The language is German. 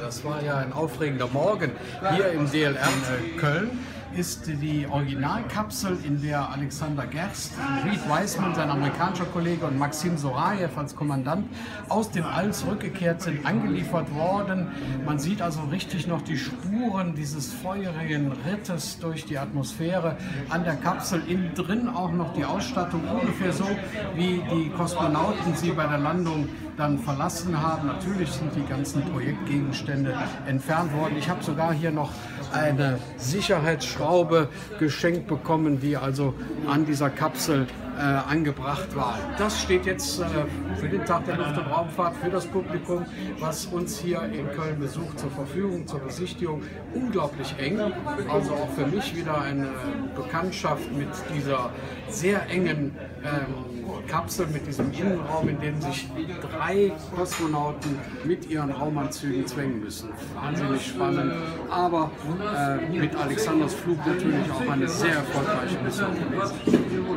das war ja ein aufregender Morgen hier im DLR äh, Köln ist die Originalkapsel, in der Alexander Gerst, Reed Weisman, sein amerikanischer Kollege und Maxim Sorayev als Kommandant aus dem All zurückgekehrt sind, angeliefert worden. Man sieht also richtig noch die Spuren dieses feurigen Rittes durch die Atmosphäre an der Kapsel. Innen drin auch noch die Ausstattung, ungefähr so wie die Kosmonauten sie bei der Landung dann verlassen haben. Natürlich sind die ganzen Projektgegenstände entfernt worden. Ich habe sogar hier noch eine Sicherheitsschraube geschenkt bekommen, die also an dieser Kapsel äh, angebracht war. Das steht jetzt äh, für den Tag der Luft- und Raumfahrt für das Publikum, was uns hier in Köln besucht, zur Verfügung, zur Besichtigung. Unglaublich eng, also auch für mich wieder eine Bekanntschaft mit dieser sehr engen ähm, Kapsel, mit diesem Innenraum, in dem sich drei Kosmonauten mit ihren Raumanzügen zwängen müssen. Wahnsinnig spannend, aber äh, mit Alexanders Flug natürlich auch eine sehr erfolgreiche Mission gewesen.